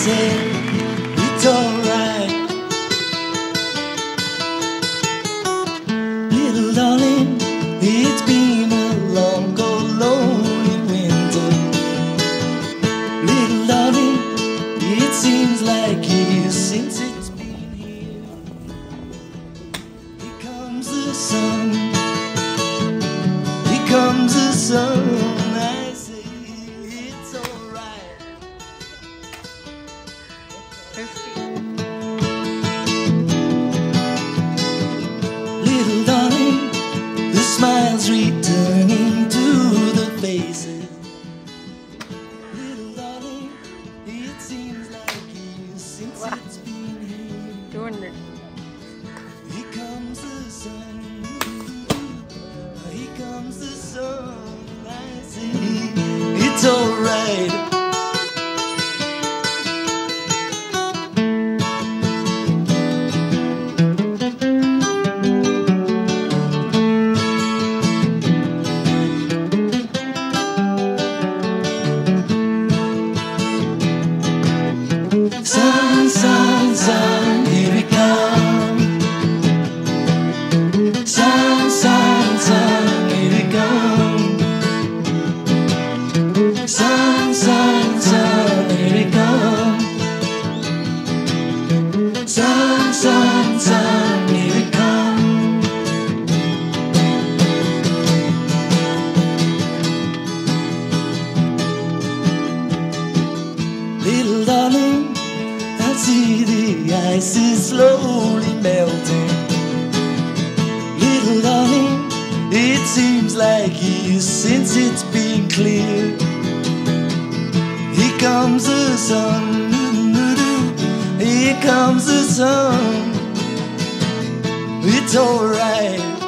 said it's alright. Little darling, it's been a long, cold, lonely winter. Little darling, it seems like years since it's been here. Here comes the sun. Here comes the sun. Little darling, the smiles returning to the faces. Little darling, it seems like years since it's been here. Doing it. Here comes the sun. Here comes the sun. I say Sun, sun, sun, here we come. Sun, sun, sun, here we come. Sun, sun, sun, here we come. Sun, ice is slowly melting. Little darling, it seems like years since it's been clear. Here comes the sun, here comes the sun. It's alright.